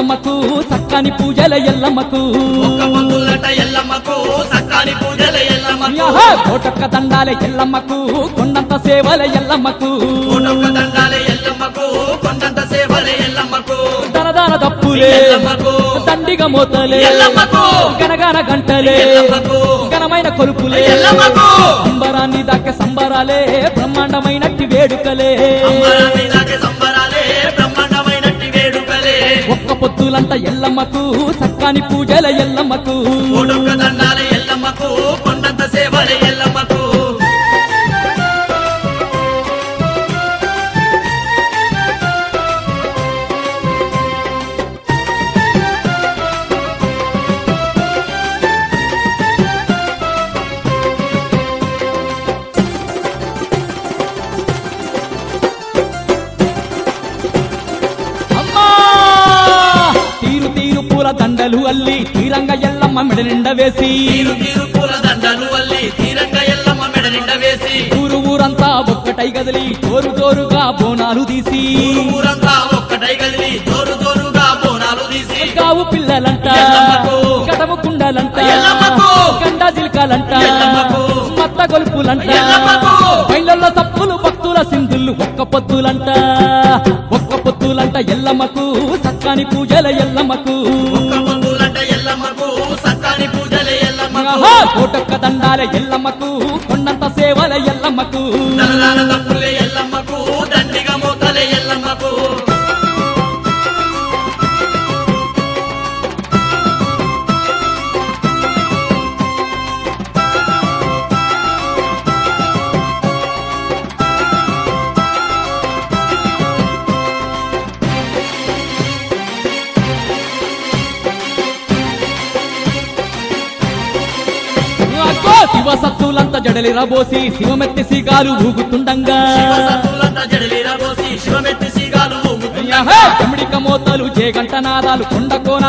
ఎల్లమ్మకు చక్కని పూజల ఎల్లమ్మకు! కోటొక్క దండాల ఎల్లమ్మకు కొండంత సేవల ఎల్లమ్మకు. దనదాన ఎల్లమ్మకు దండిగ మోతలే గనగాన గంటలే ఘనమైన కొలుపులే. ఎల్లమ్మకు. అంబరాన్ని దాకా సంబరాలే బ్రహ్మాండమైనట్టి వేడుకలే. సంబరాన్ని దాకే సంబరాలే. బ్రహ్మాండమైనట్టి వేడుకలే ఒక్క పొద్దులంట ఎల్లమ్మకు చక్కని పూజల ఎల్లమ్మకు. కోటొక్క ఎల్లమ్మకు దండలు అల్లి తీరంగ ఎల్లమ్మ మెడ నిండా వేసి తీరు తీరు పూల దండలు వల్లి తీరంగా ఎల్లమ్మ మెడ నిండ వేసి ఊరు ఊరంతా ఒక్కటై గదిలి జోరు జోరుగా బోనాలు తీసి ఊరంతా ఒక్కటై కదిలి జోరు జోరుగా బోనాలు తీసి కావు పిల్లలంట. కడము కుండలంట. కండ జిల్కలంట. మత్త గొలుపులంట. బయళ్ళల్లో తప్పులు భక్తుల సింధులు ఒక్క పొత్తులంట ఒక్క పొత్తులంట ఎల్లమ్మకు చక్కని పూజల ఎల్లమ్మకు కోటొక్క దండాల ఎల్లమ్మకు కొండంత సేవల ఎల్లమ్మకు. నల్లనాల తప్పులే జడలి రబోసి శివమెత్తి సిగాలు ఊగుతుండంగా. మోతలు నాదాలు కొండ కోన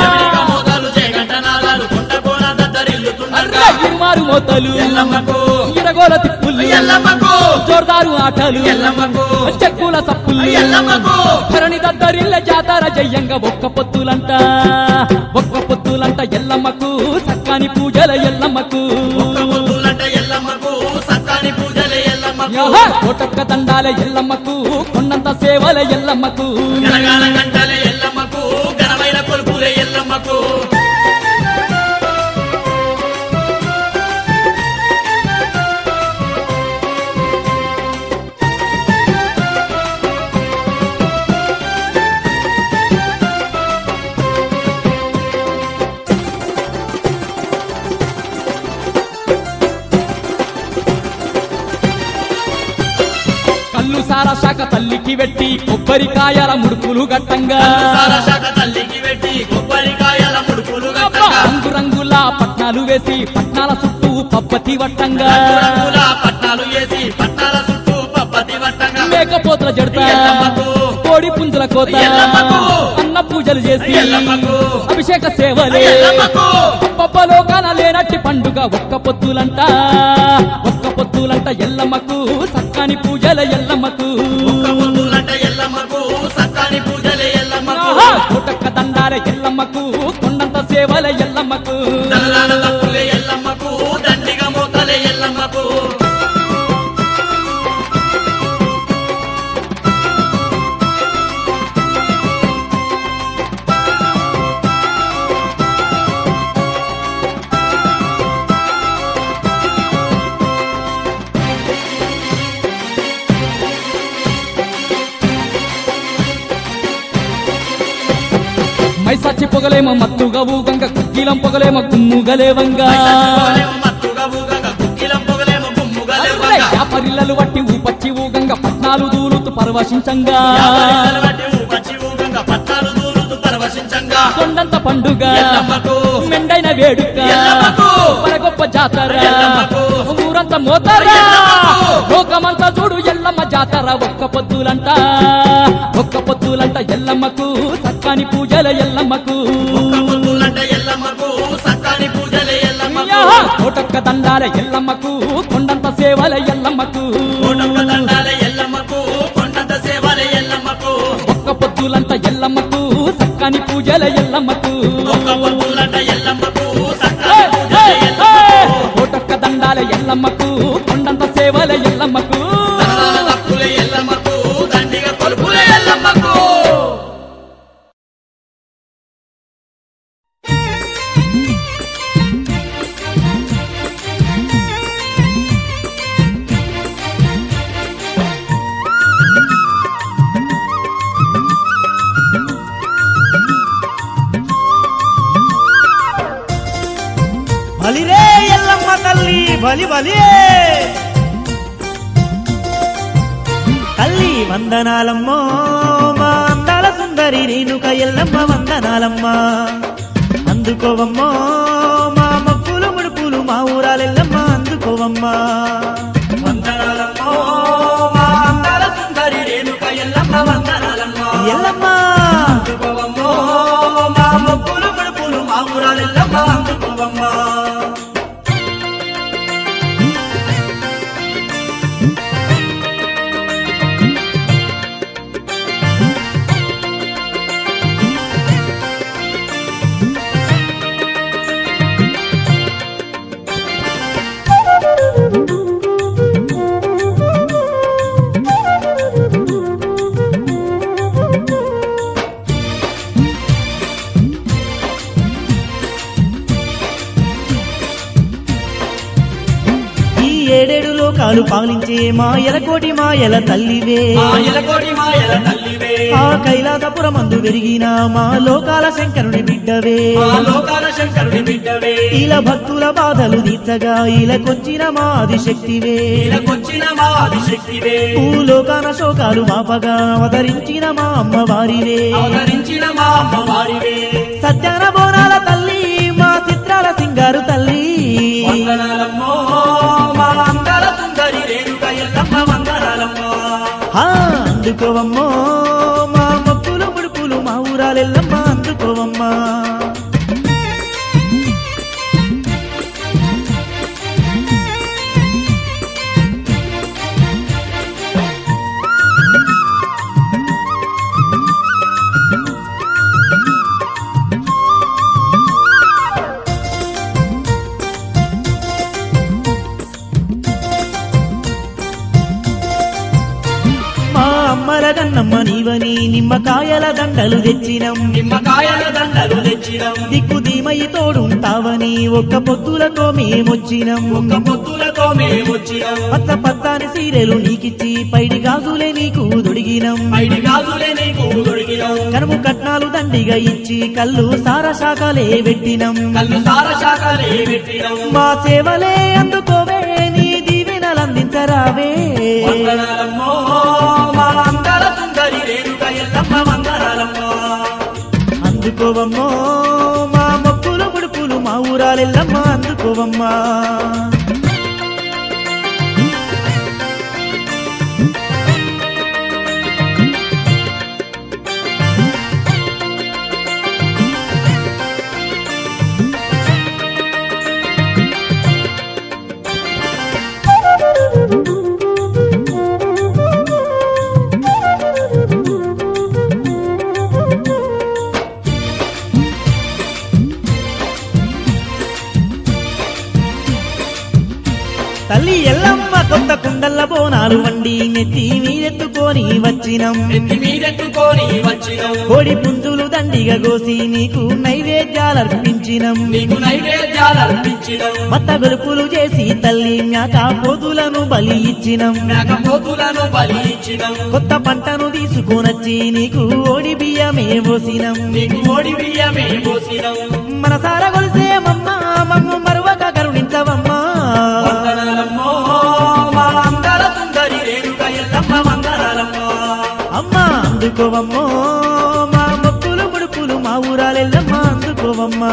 జమిడిక మోతాలు జయగంట నాదాలు కొండ కోణ దద్దరిల్లుతుండగా ఇరుమారు మోతలు ఎల్లమ్మకు. ఇరగోల తిప్పులు ఎల్లమ్మకు. జోర్దారు ఆటలు ఎల్లమ్మకు. చెక్కుల సప్పులు ఎల్లమ్మకు. ధరణి దద్దరిల్ల జాతర జయ్యంగా ఒక్క పొత్తులంట. ఒక్క పొత్తులంట ఎల్లమ్మకు చక్కని పూజల ఎల్లమ్మకు. కోటొక్క దండాల ఎల్లమ్మకు కొన్నంత సేవల ఎల్లమ్మకు. గంటలే ఎల్లమ్మకు తల్లికి వెట్టి కొబ్బరికాయల ముడుపులు గట్టంగా తల్లికి పెట్టి కొబ్బరికాయల రంగు రంగుల పట్నాలు వేసి పట్నాల చుట్టూ పబ్బతి వట్టంగా పట్టాలు వేసి పట్టాల చుట్టూ పబ్బతి వట్టంగా మేకపోతుల జడత. కోడి పుంజుల కోత. అన్న పూజలు చేసి. అభిషేక సేవలే ఎల్లమ్మకు. పబ్బలో కాన లేనట్టి పండుగ ఒక్క పొద్దులంట ఒక్క పొద్దులంట ఎల్లమ్మకు చక్కని పూజల ఎల్లమ్మకు సేవల ఎల్లమ్మకు? ఎల్లమ్మకు దండిగా మోతలే ఎల్లమ్మకు. మైసాచి పొగలేమో మత్తుగా కుక్కీలం పొగలేమో గుమ్ముగలేవంగా పొగలేమో మత్తుగా ఊగంగా కుక్కిలం వట్టి ఊపచ్చి ఊగంగ పట్నాలు దూలుతూ పరవశించంగా. దూరుతూ పరవశించంగా కొండంత పండుగ మెండైన వేడుక మన గొప్ప జాతర ఊరంత మోతర. మోతారా లోకమంతా చూడు ఎల్లమ్మ జాతర ఒక్క పొద్దులంట ఒక్క పొద్దులంట ఎల్లమ్మకు చక్కని పూజల ఎల్లమ్మకు. నూటొక్క దండాల ఎల్లమ్మకు కొండంత సేవల ఎల్లమ్మకు. ఒక్క పొద్దులంత ఎల్లమ్మకు చక్కని పూజల ఎల్లమ్మకు. లోకాలు పాలించే మాయల కోటి మాయల తల్లివే. మాయల కోటి మాయల తల్లివే. ఆ కైలాసపురమందు వెరిగిన మా లోకాల శంకరుని బిడ్డవే. మా లోకాల శంకరుడి బిడ్డవే. ఇలా భక్తుల బాధలు తీర్చగా ఇలాకొచ్చిన మా ఆదిశక్తివే ఇలాకొచ్చిన మా ఆదిశక్తివే భూలోకాన శోకాలు మాపగా అవతరించిన మా అమ్మవారివే. అవతరించిన మా అమ్మవారివే. సత్యాన బోనాల తల్లి మా చిత్రాల సింగారు తల్లి. అందుకోవమ్మో. మా మొక్కులు ముడుపులు మా ఊరాలెల్లమ్మ. అందుకోవమ్మా. మా అమ్మల గన్నమ్మ నీవని నిమ్మకాయల దండలు తెచ్చినం. నిమ్మకాయల దండలు తెచ్చినం. దిక్కు దీమయ్య తోడుంటావని ఒక్క పొద్దులతో మేమొచ్చినం. ఒక్క పొత్తులతో మేమొచ్చినం. పచ్చ పచ్చని సీరెలు నీకిచ్చి పైడి గాజులే నీకు దొడిగినం. పైడి గాజులే నీకు కనుము కట్నాలు దండిగా ఇచ్చి కళ్ళు సార శాఖలే పెట్టినం కళ్ళు సార శాఖలే పెట్టినం మా సేవలే అందుకోవే నీ దీవెనలందించరావే. అందుకోవమ్మో మా మొక్కులు ముడుపులు మా ఊరాలెల్లమ్మ అందుకోవమ్మా తల్లి ఎల్లమ్మ కొత్త కుండల్ల బోనాలు వండి నెత్తి మీదెత్తుకొని వచ్చినం. ఎత్తి మీదెత్తుకొని వచ్చినం. కోడి పుంజులు దండిగా కోసి నీకు నైవేద్యాలర్పించినం నీకు నైవేద్యాలు అర్పించినం. మత్త గొలుపులు చేసి తల్లి మేక పోతులను బలి ఇచ్చినం. మేకపోతులను బలి ఇచ్చినం. కొత్త పంటను తీసుకొనొచ్చి నీకు ఓడి బియ్యమే పోసినం. నీకు ఓడి బియ్యమే పోసినం. మనసార గొలిసేమమ్మా మమ్ము మరువక కరుణించవమ్మా. అందుకోవమ్మో మా మొక్కులు ముడుపులు మా ఊరాలెల్లమ్మ అందుకోవమ్మా.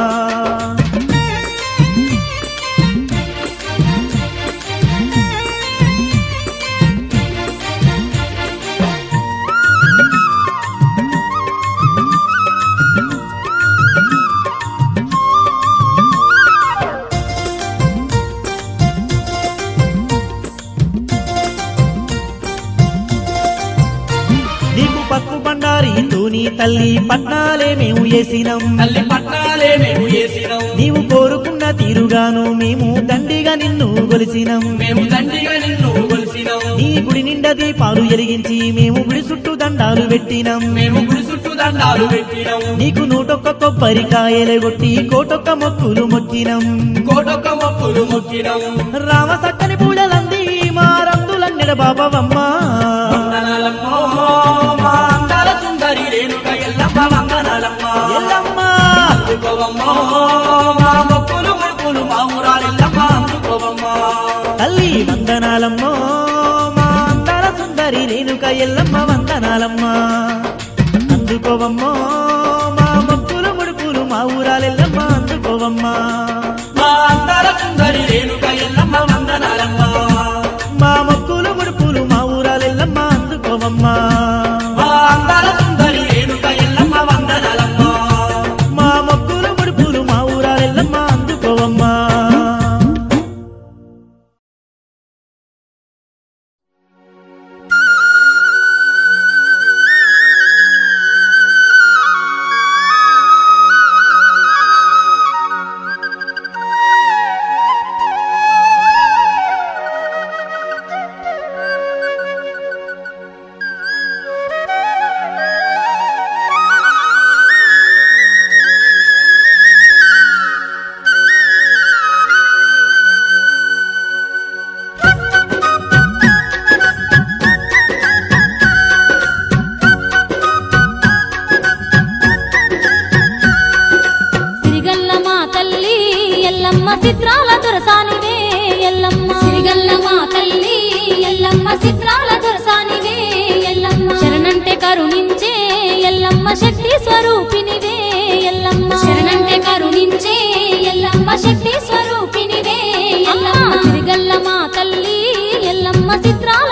తల్లి పట్నాలే మేము వేసినాం. తల్లి పట్టాలే మేము వేసినాం. నీవు కోరుకున్న తీరుగాను మేము దండిగా నిన్ను గొలిసినాం మేము దండిగా నిన్ను కొలిసినాం నీ గుడి నిండా దీపాలు ఎలిగించి మేము గుడి చుట్టూ దండాలు పెట్టినాం. మేము గుడి చుట్టూ దండాలు పెట్టినాం. నీకు నూటొక్క కొబ్బరికాయలు కొట్టి కోటొక్క మొక్కులు మొక్కినం. కోటొక్క మొక్కులు మొక్కినాం. రామ సక్కని పూజలంది మా రంగులన్నెడ బాబవమ్మా. మా మొక్కులు ముడుపులు మా ఊరాలెల్లమ్మ అందుకోవమ్మా. తల్లి వందనాలమ్మో మా అందాల సుందరి రేణుక ఎల్లమ్మ వందనాలమ్మా. అందుకోవమ్మో మా మొక్కులు ముడుపులు మా ఊరాలెల్లమ్మ అందుకోవమ్మా. మా అందాల సుందరి రేణుక ఎల్లమ్మ వందనాలమ్మ. మా మొక్కులు ముడుపులు మా ఊరాలెల్లమ్మ అందుకోవమ్మా. శక్తి స్వరూపినివే ఎల్లమ్మ. శరణంటే కరుణించే ఎల్లమ్మ. శక్తి స్వరూపినివే ఎల్లమ్మ. సిరిగల్ల మా తల్లి ఎల్లమ్మ. చిత్రాల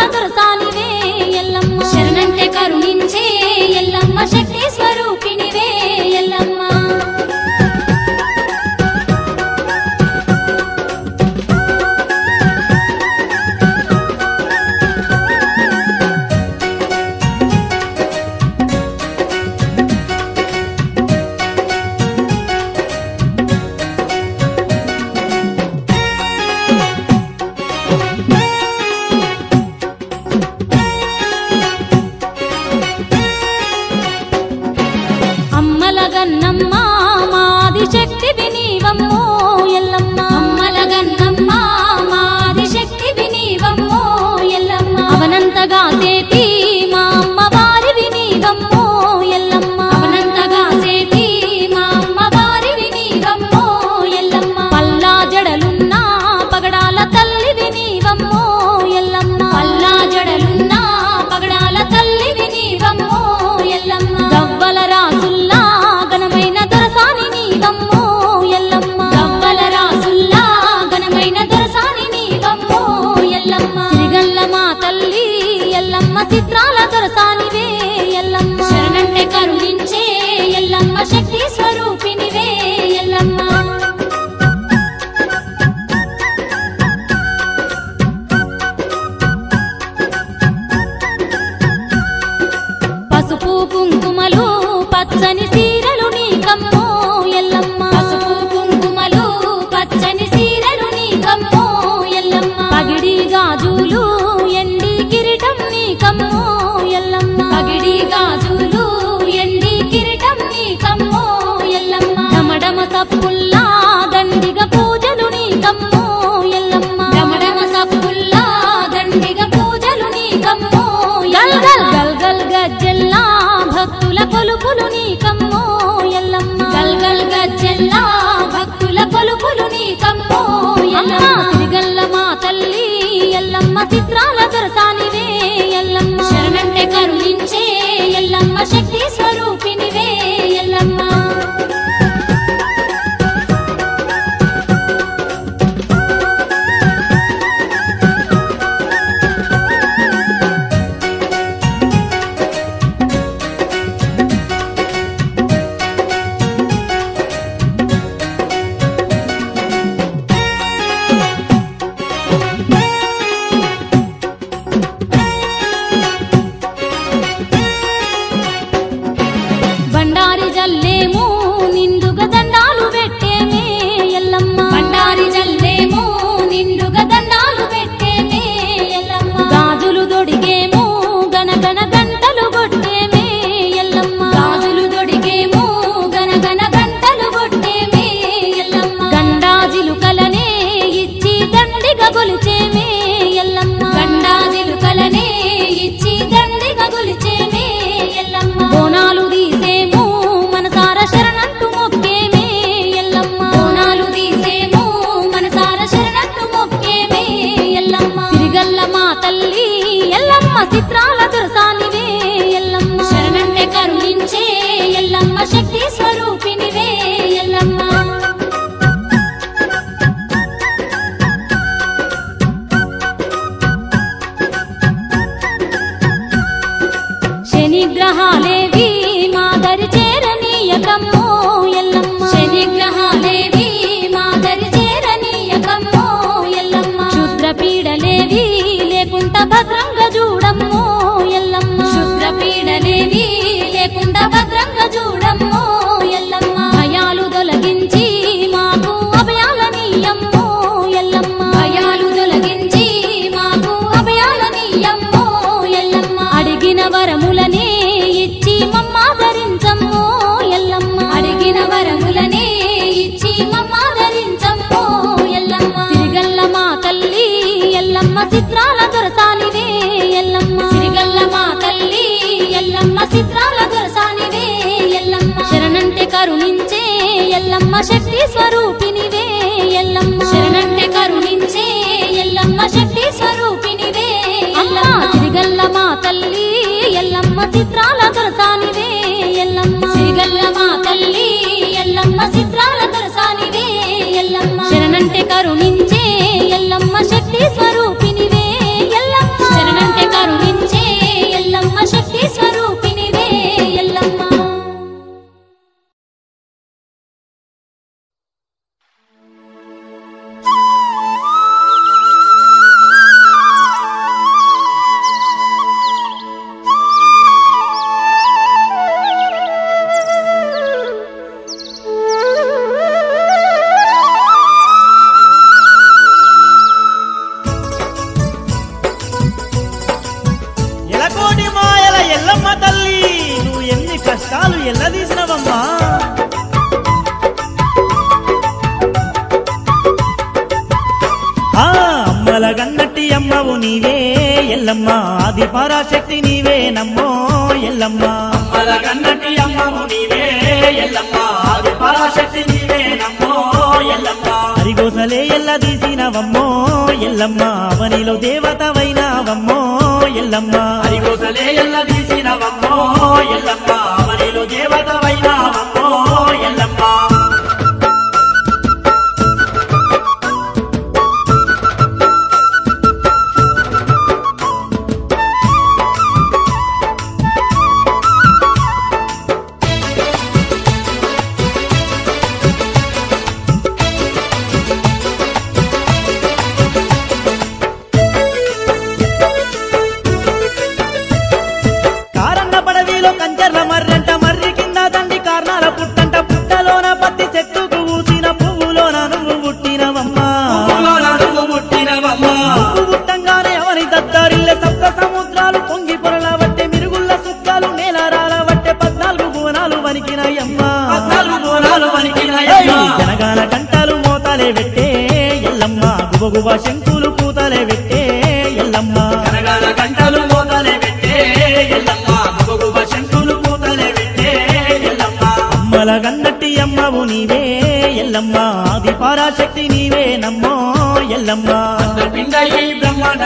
ఈ బ్రహ్మాండ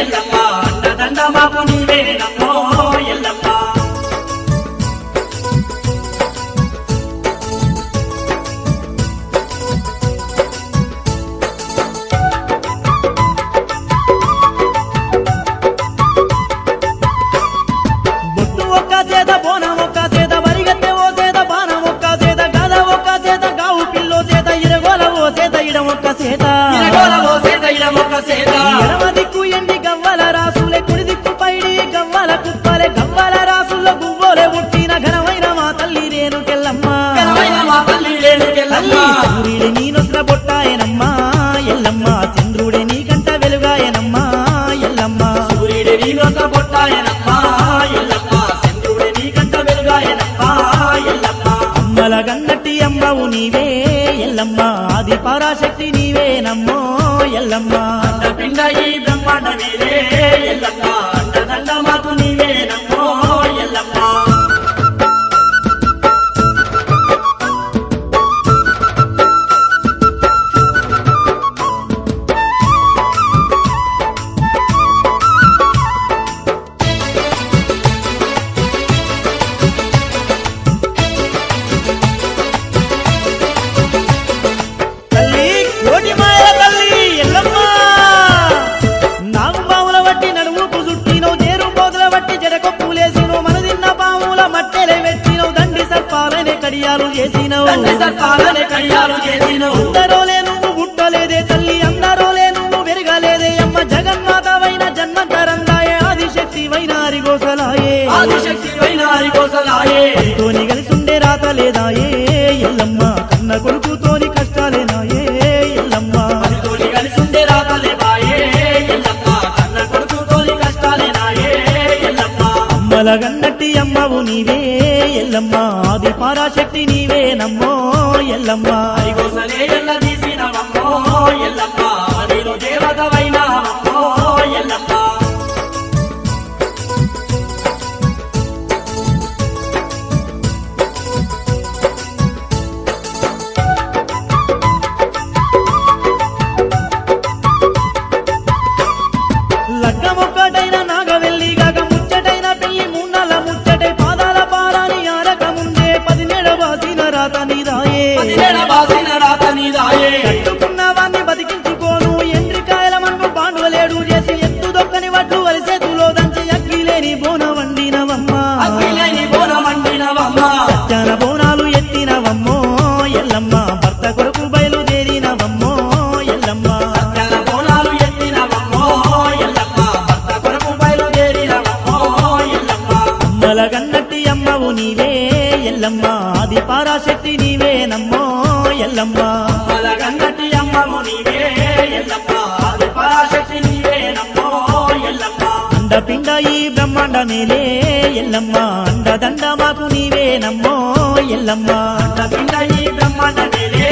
ఎల్లమ్మ. అండదండ మాకు నీవే నమ్మో ఎల్లమ్మ. ఒక్క చేత. సేదా ఎడమ దిక్కు ఎండి గవ్వల రాసులే కుడి దిక్కు పైడి గవ్వల కుప్పలే గవ్వల రాసుల గువ్వలే పుట్టిన ఘనమైన మా తల్లి రేణు కెల్లమ్మ ఘనమైన మా తల్లి రేణు కెల్లమ్మ సూర్యుడి నీ నొసర బొట్టాయనమ్మా ఎల్లమ్మ. చంద్రుడి నీ కంట వెలుగాయనమ్మా ఎల్లమ్మ. గన్నట్టి అమ్మవు నీవే. ఎల్లమ్మ ఆది పరాశక్తి నీవేనమ్మో ఎల్లమ్మ. పిండ ఈ బ్రహ్మాండ వీరే ఎల్లమ్మ. హరిగోసలాయే ఆదిశక్తి వైనారి కోసలాయే. తోని కలిసుండే రాత లేదాయే ఎల్లమ్మ కన్న కొడుకుతోని కష్టాలేనాయే. ఎల్లమ్మ. తోలి కలిసుండే రాతలే బాయే ఎల్లమ్మ కన్న కొడుకు తోలి కష్టాలే నాయే ఎల్లమ్మ. అమ్మల గన్నట్టి అమ్మవు నీవే. ఎల్లమ్మ ఆది పరాశక్తి నీవే నమ్మో ఎల్లమ్మ. అరిగోసలే ఎల్ల తీసినవమ్మో. ఎల్లమ్మ నీలో దేవతవైనావమ్మో ఎల్లమ్మ. అమ్మల గన్నట్టి అమ్మవు నీవే ఎల్లమ్మ. ఆది పరాశక్తి నీవే నమ్మో ఎల్లమ్మ. మలగన్నటి అమ్మవు నీవే ఎల్లమ్మ. ఆది పరాశక్తి నీవే ఎల్లమ్మ. అండపిండ ఈ బ్రహ్మాండ మేలే ఎల్లమ్మ. అండదండ మాకు నీవే నమ్మో ఎల్లమ్మ. పిండ ఈ బ్రహ్మాండ మేలే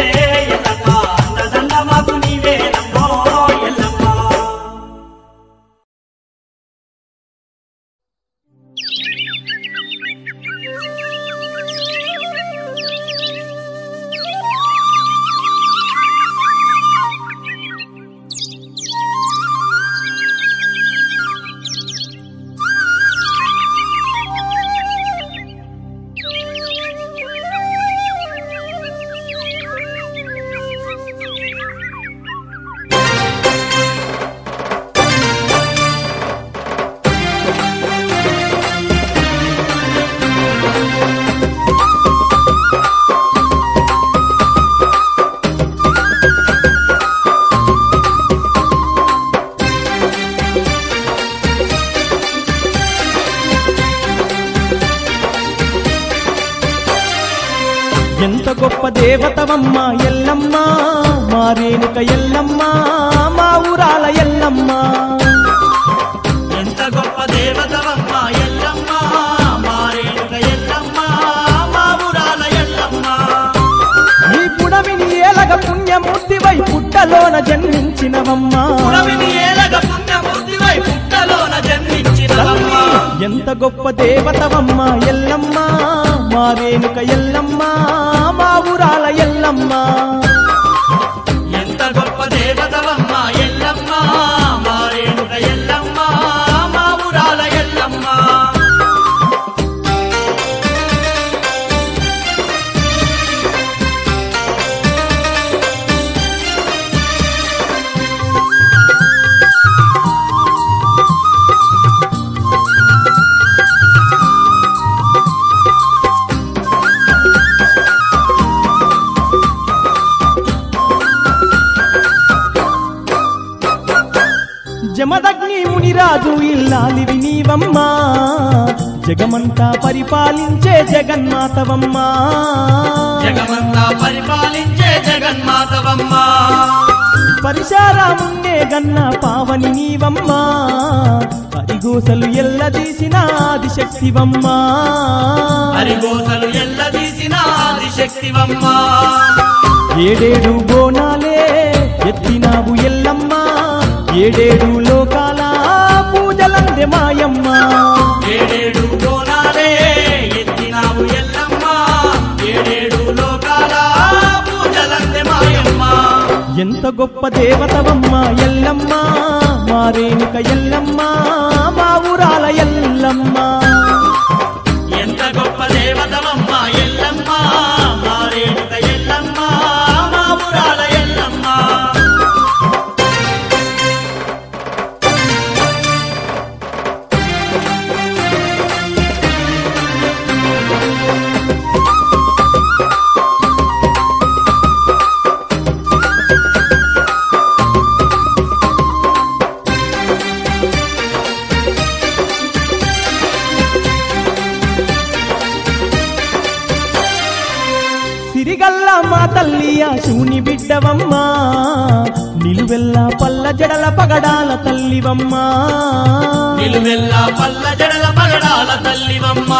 దేవతవమ్మ ఎల్లమ్మ మా రేణుక ఎల్లమ్మ మా ఊరాల ఎల్లమ్మ. ఎంత గొప్ప దేవతవమ్మ ఎల్లమ్మ మారేడుక ఎల్లమ్మ మా ఊరాల ఎల్లమ్మ. నీ పుడమిని ఏలగ పుణ్యమూర్తివై పుట్టలోన జన్మించినవమ్మ. పురవిని ఏలగ పుణ్యమూర్తివై పుట్టలోన జన్మించినవమ్మ. ఎంత గొప్ప దేవతవమ్మ ఎల్లమ్మ మా రేణుక ఎల్లమ్మ మా ఊరాల ఎల్లమ్మ. ఎంత నీవమ్మా జగమంతా పరిపాలించే జగన్మాతవమ్మా. జగమంతా పరిపాలించే జగన్మాతవమ్మ. పరిశారామున్నే గన్న పావని నీవమ్మా. హరిగోసలు ఎల్లదీసిన ఆదిశక్తివమ్మా. హరిగోసలు ఎల్ల తీసిన ఆదిశక్తి శక్తివమ్మా ఏడేడు బోనాలే ఎత్తినావు ఎల్లమ్మ. ఏడేడు లోకాల పూజలందే మాయమ్మ. ఏడేడు కోనాలే ఎత్తినావు ఎల్లమ్మ. ఏడేడు లోకాల పూజలందే మాయమ్మ. ఎంత గొప్ప దేవతవమ్మ ఎల్లమ్మ. మారేనుక ఎల్లమ్మ. మా ఊరాల ఎల్లమ్మ. ఎంత గొప్ప దేవతవమ్మ. నిలువెల్ల పల్ల జడల పగడాల తల్లివమ్మ. నిలువెల్ల పల్ల జడల పగడాల తల్లివమ్మ.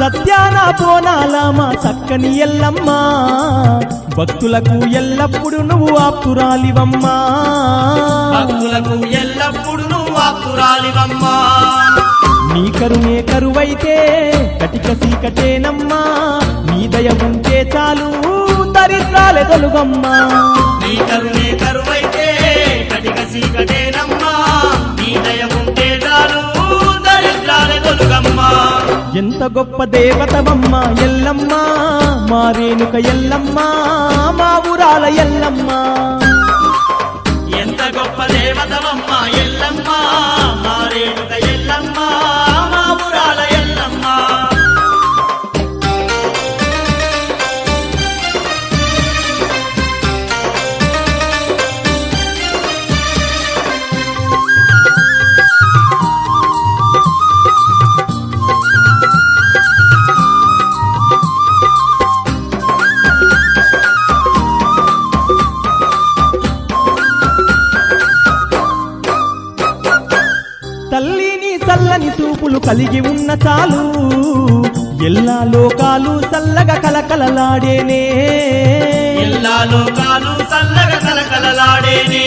సత్యాన పోనాల మా చక్కని ఎల్లమ్మ. భక్తులకు ఎల్లప్పుడు నువ్వు ఆప్తురాలివమ్మ. భక్తులకు ఎల్లప్పుడు నువ్వు ఆకురాలివమ్మ నీ కరుణే కరువైతే కటిక సీకటేనమ్మా నీ దయ ఉంటే చాలు. దరిద్రాలే తొలుగమ్మా. నీ కరుణే కరువైతే కటిక సీకటేనమ్మా నీ దయ ఉంటే చాలు దరిద్రాలే తొలుగమ్మా. ఎంత గొప్ప దేవతవమ్మ ఎల్లమ్మ. మారేనుక ఎల్లమ్మ మా ఊరాల ఎల్లమ్మ. చూపులు కలిగి ఉన్న చాలు. ఎల్లా లోకాలు చల్లగా కలకలలాడేనే. ఎల్లా లోకాలు చల్లగా కలకలలాడేనే.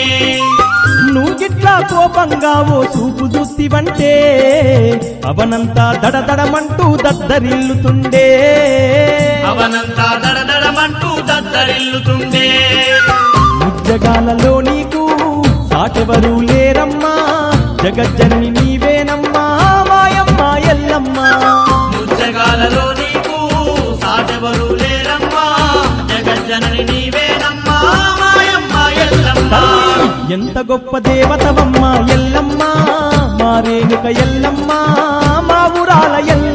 నువ్వు గిట్లా కోపంగా ఓ చూపు చూస్తివంటే అవనంతా దడదడమంటూ దద్దరిల్లుతుండే. అవనంతా దడదడమంటూ దద్దరిల్లుతుండే. ఉద్యోగాలలో నీకు సాటెవరు లేరమ్మా. జగజ్జన్ని ముచ్చగాలలో నీకు సాటెవరు లేరమ్మా. జగజ్జనని నీవేనమ్మా. మాయమ్మ ఎల్లమ్మ. ఎంత గొప్ప దేవతవమ్మ ఎల్లమ్మ. మారేనుక ఎల్లమ్మ మా ఊరాల ఎల్లమ్మ.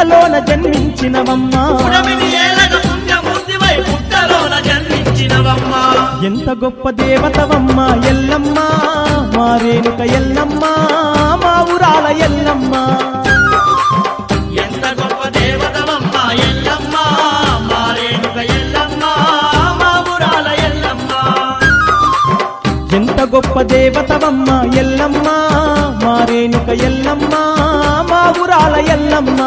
పుట్టలోన జన్మించినవమ్మా. ఎంత గొప్ప దేవతవమ్మ ఎల్లమ్మ. మారేనుక ఎల్లమ్మ మా ఊరాల ఎల్లమ్మ. ఎంత గొప్ప దేవతవమ్మ ఎల్లమ్మ. మారేడుక ఎల్లమ్మ మా ఊరాల ఎల్లమ్మ. ఎంత గొప్ప దేవతవమ్మ ఎల్లమ్మ. మారేనుక ఎల్లమ్మ. పావురాల ఊరాల ఎల్లమ్మ.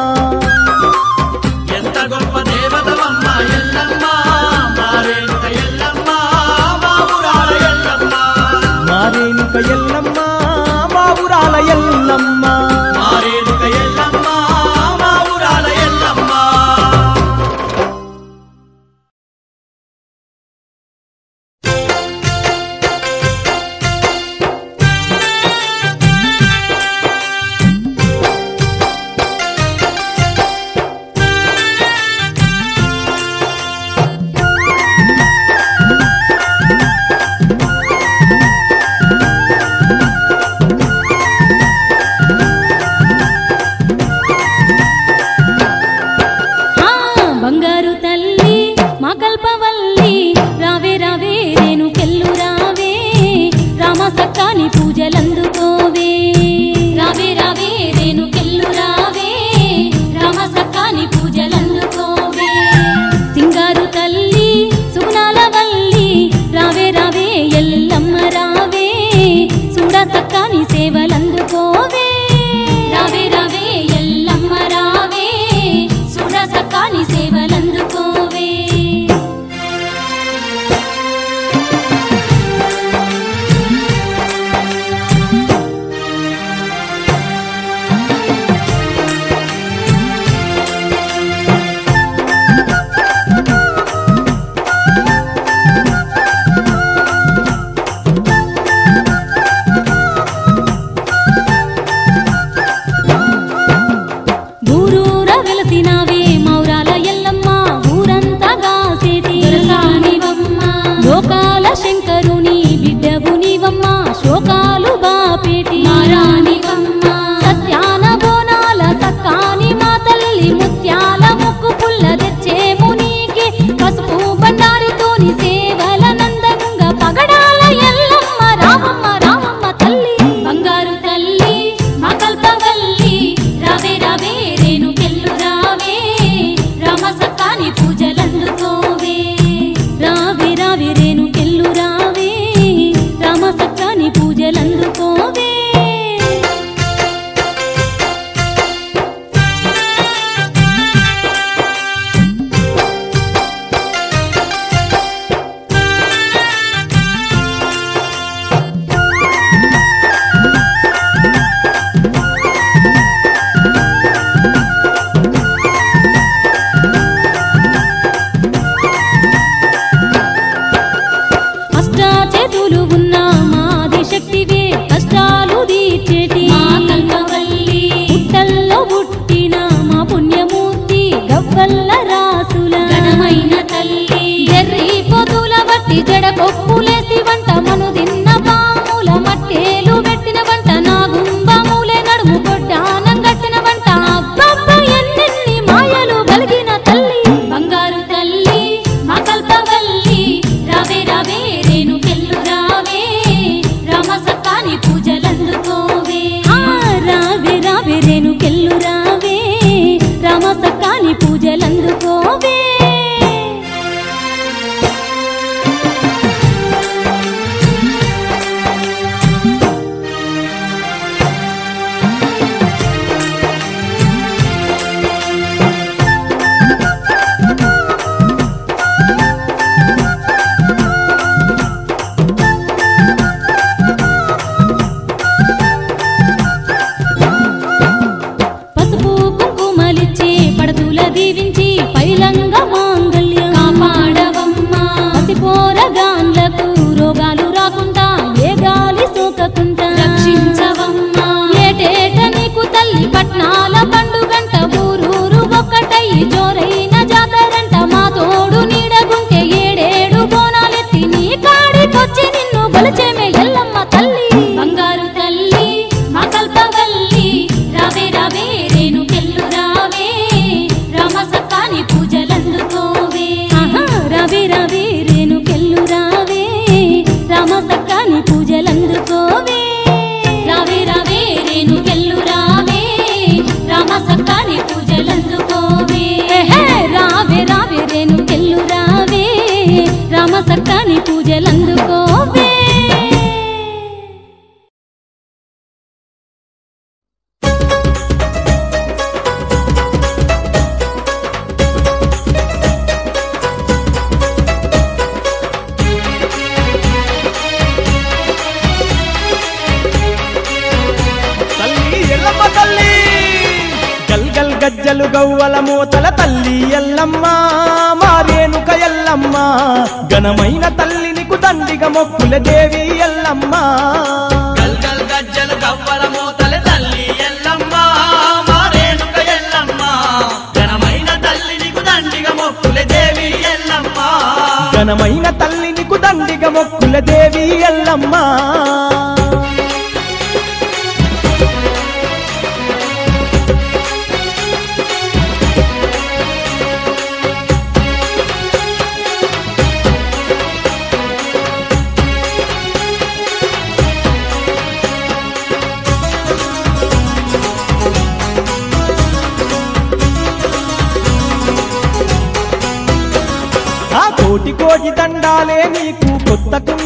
ప్రాణమైన తల్లిని కుదండిగ మొక్కుల దేవి ఎల్లమ్మా.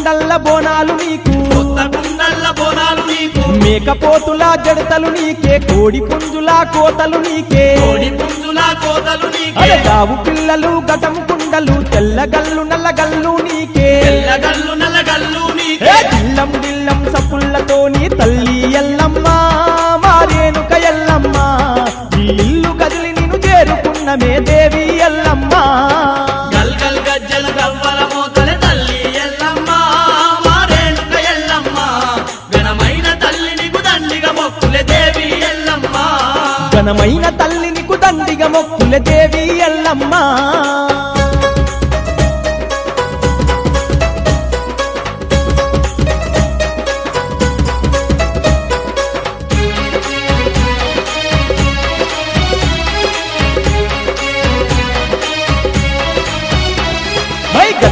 కుండల్ల బోనాలు నీకు. కుండల్ల బోనాలు నీకు. మేకపోతుల జడతలు నీకే కోడి పుంజుల కోతలు నీకే. కోడి పుంజుల కోతలు నీకే. దావు పిల్లలు గటం కుండలు తెల్లగల్లు నల్లగల్లు నీకే. తెల్లగల్లు నల్లగల్లు నీకే. దిల్లం దిల్లం సపుల్లతోని తల్లి ఎల్లమ్మా మారేనుక ఎల్లమ్మ. ఇల్లు కదిలి నిన్ను చేరుకున్నమే దేవి ఎల్లమ్మా. ప్రాణమైన తల్లిని నీకు మొక్కుల దేవి ఎల్లమ్మ.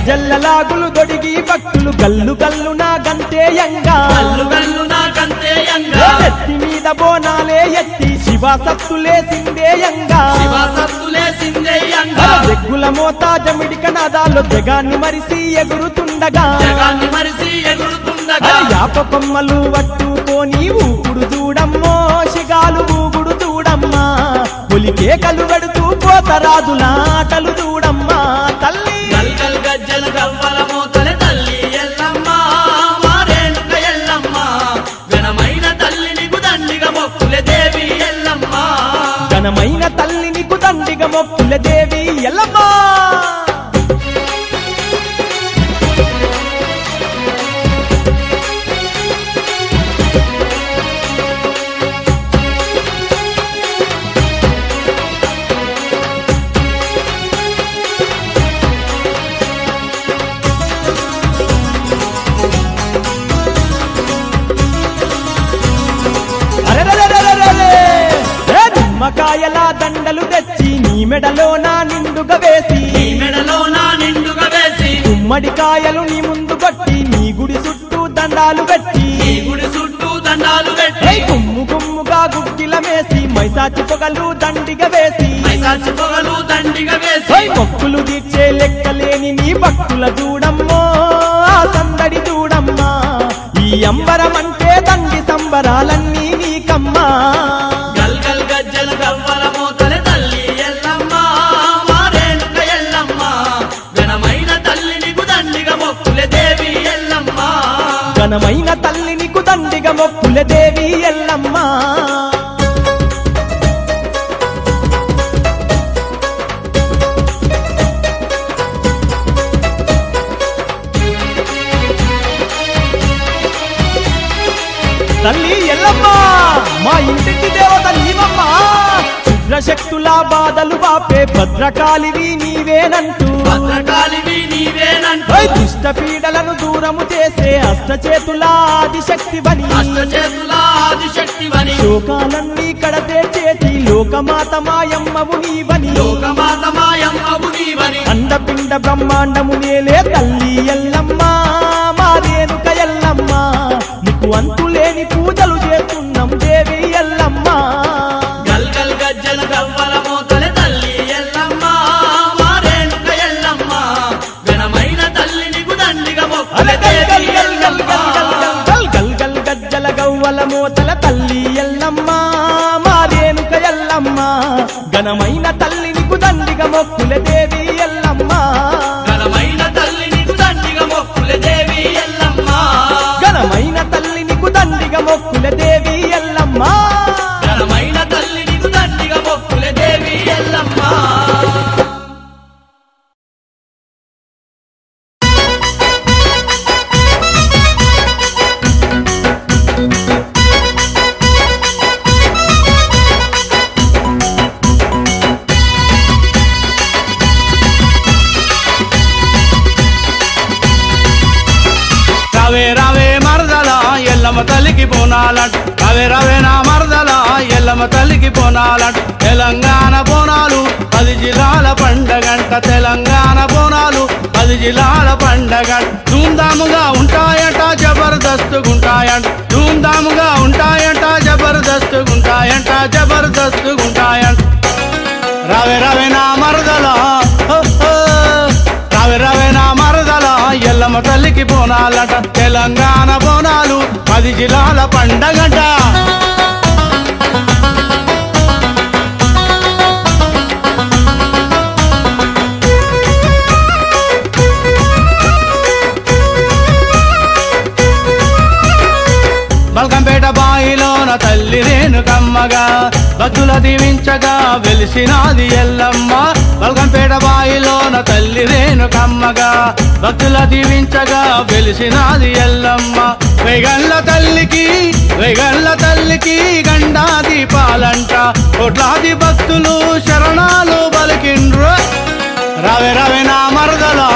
జల్లలాగులు దొడిగి భక్తులు గల్లు గల్లు నా గంటే యంగా. గల్లు గల్లు శివాసత్తులేసిందేయంగా జగ్గుల మోతా జమిడిక నాదాలు జగాన్ని మరిసి ఎగురుతుండగా. యాప కొమ్మలు వట్టు నీవు ఊపుడు చూడమ్మో శిగాలు ఊగుడు చూడమ్మా. పులికే కలువడుతూ పోతరాజులాటలు చూడమ్మా. తల్లి నీకు దండిగ మొక్కుల దేవి ఎల్లమ్మా. గుమ్మడికాయల దండలు తెచ్చి నీ మెడలో నా నిండుగా వేసి. నీ మెడలో నా నిండుగా వేసి. గుమ్మడికాయలు నీ ముందు కొట్టి నీ గుడి చుట్టూ దండాలు పెట్టి. నీ గుడి చుట్టూ దండాలు పెట్టి. గుమ్ము గుమ్ముగా మేసి మైసాచి పొగలు దండిగా వేసి. మైసాచి పొగలు దండిగా వేసి. మొక్కులు తీర్చే లెక్కలేని నీ భక్తుల చూడమ్మో సందడి చూడమ్మా ఈ అంబరం అంటే దండి సంబరాలన్నీ నీకమ్మా. ఘనమైన తల్లి నీకు దండిగా మొక్కుల దేవి ఎల్లమ్మ. తల్లి ఎల్లమ్మ మా ఇంటింటి దేవత నీవమ్మ. శక్తుల బాధలు బాపే భద్రకాళివి నీవేనంటూ. ఓయ్ దుష్ట పీడలను దూరము చేసే అష్టచేతుల ఆదిశక్తి బని అష్ట చేతుల ఆదిశక్తివని శోకాలన్నీ కడతే చేసి లోకమాత మాయమ్మవు నీవని. లోకమాత మాయమ్మవు నీవని. అండపిండ బ్రహ్మాండము నేలే తల్లి ఎల్లమ్మ మారేనుక ఎల్లమ్మ. నీకు అంతులేని పూజలు దండిగా జబర్దస్తుగుంటాయంట జబర్దస్తుగుంటాయంట రావే రవే నా మరదల హో, హో. రవే నా మరదల ఎల్లమ్మ తల్లికి బోనాలట. తెలంగాణ బోనాలు పది జిల్లాల పండగట. బల్కంపేట బాయిలోన తల్లి రేణుకమ్మగా భక్తుల దీవించగా వెలిసినాది ఎల్లమ్మ. బల్గంపేట బాయిలోన తల్లి రేణుకమ్మగా భక్తుల దీవించగా వెలిసినాది ఎల్లమ్మ. వెగళ్ళ తల్లికి వెగళ్ళ తల్లికి గండా దీపాలంట కోట్లాది భక్తులు శరణాలు బలికిండ్రు రవి రవి నా మరదలా.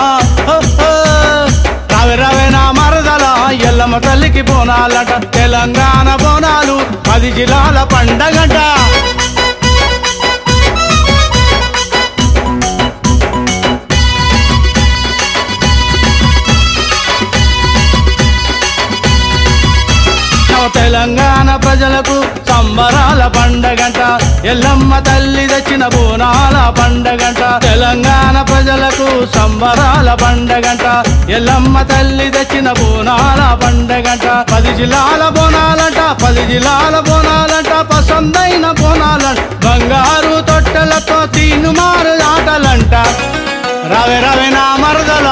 రవే నా మరదల ఎల్లమ్మ తల్లికి బోనాలట. తెలంగాణ బోనాలు పది జిల్లాల పండగట. తెలంగాణ ప్రజలకు సంబరాల పండగంట. ఎల్లమ్మ తల్లి తెచ్చిన బోనాల పండగంట. తెలంగాణ ప్రజలకు సంబరాల పండగంట. ఎల్లమ్మ తల్లి తెచ్చిన బోనాల పండగంట. పది జిల్లాల బోనాలంట పది జిల్లాల బోనాలంట. పసందైన బోనాలంట. బంగారు తొట్టెలతో తీనుమారు ఆటలంట రవే రవి నా మరదల.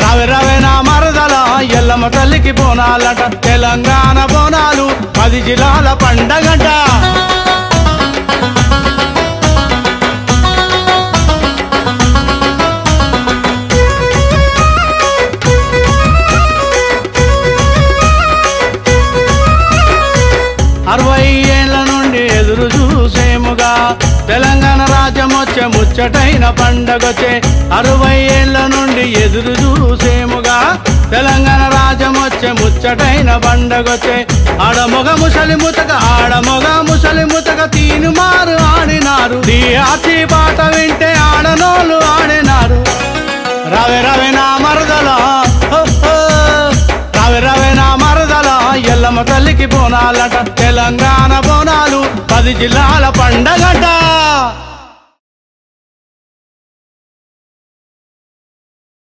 రవి రవి రవే నా మరద ఎల్లమ్మ తల్లికి బోనాలట. తెలంగాణ బోనాలు పది జిల్లాల పండగట. అరవై తెలంగాణ రాజ్యం వచ్చే ముచ్చటైన పండగొచ్చే అరవై ఏళ్ళ నుండి ఎదురు చూసేముగా తెలంగాణ రాజ్యం వచ్చే ముచ్చటైన పండగొచ్చే ఆడమొగ ముసలి ముతక ఆడమొగ ముసలి ముతక తీను మారు ఆడినారు. నీ ఆచి పాట వింటే ఆడనోళ్ళు ఆడినారు. రవి రవి నా మరదల రవి రవి నా మరదల ఎల్లమ్మ తల్లికి బోనాలట తెలంగాణ బోనాలు పది జిల్లాల పండగట.